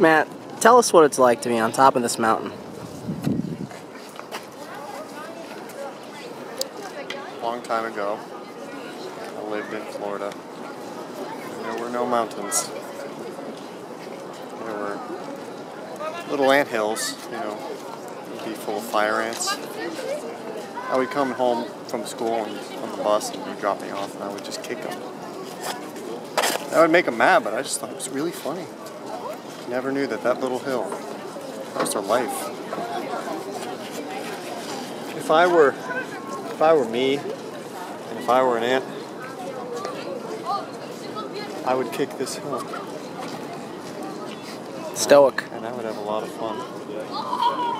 Matt, tell us what it's like to be on top of this mountain. long time ago, I lived in Florida. There were no mountains. There were little ant hills, you know, would be full of fire ants. I would come home from school and on the bus and they'd drop me off and I would just kick them. That would make them mad, but I just thought it was really funny. Never knew that that little hill, was their life. If I were, if I were me, and if I were an ant, I would kick this hill. Stoic. And I would have a lot of fun.